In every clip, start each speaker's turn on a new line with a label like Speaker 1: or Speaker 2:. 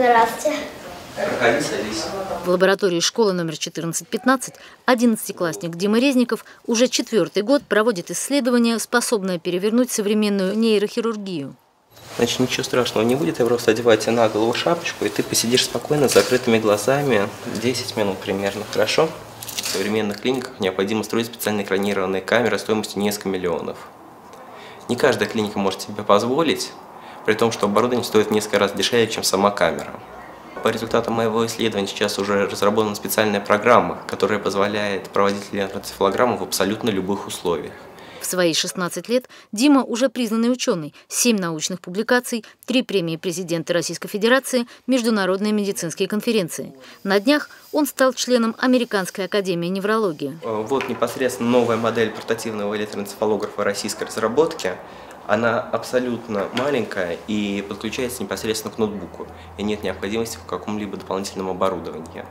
Speaker 1: Здравствуйте.
Speaker 2: Проходи, садись.
Speaker 3: В лаборатории школы номер 1415 одиннадцатиклассник Дима Резников уже четвертый год проводит исследование, способное перевернуть современную нейрохирургию.
Speaker 2: Значит, ничего страшного не будет, я просто одеваю тебе на голову шапочку, и ты посидишь спокойно с закрытыми глазами 10 минут примерно, хорошо? В современных клиниках необходимо строить специальные экранированные камеры стоимостью несколько миллионов. Не каждая клиника может себе позволить, при том, что оборудование стоит в несколько раз дешевле, чем сама камера. По результатам моего исследования сейчас уже разработана специальная программа, которая позволяет проводить электроцефалограмму в абсолютно любых условиях.
Speaker 3: В свои 16 лет Дима уже признанный ученый, 7 научных публикаций, 3 премии президента Российской Федерации, международные медицинские конференции. На днях он стал членом Американской академии неврологии.
Speaker 2: Э, Вот непосредственно новая модель портативного электроэнцефалографа российской разработки. Она абсолютно маленькая и подключается непосредственно к ноутбуку, и нет необходимости в каком-либо дополнительном оборудовании.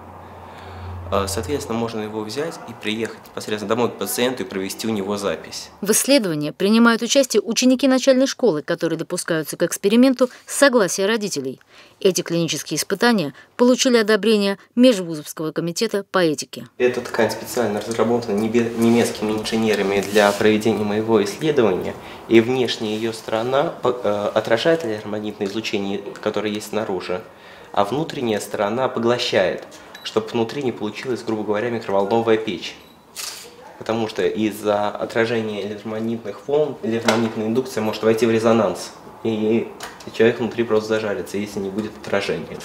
Speaker 2: Э, Соответственно, можно его взять и приехать непосредственно домой к пациенту и провести у него запись.
Speaker 3: В исследовании принимают участие ученики начальной школы, которые допускаются к эксперименту с согласия родителей. Эти клинические испытания получили одобрение Межвузовского комитета по этике.
Speaker 2: Эта ткань специально разработана немецкими инженерами для проведения моего исследования, и внешняя ее сторона э, отражает электромагнитное излучение, которое есть снаружи, а внутренняя сторона поглощает, чтобы внутри не получилась, грубо говоря, микроволновая печь. Потому что из-за отражения электромагнитных волн электромагнитная индукция может войти в резонанс, и человек внутри просто зажарится, если не будет отражения.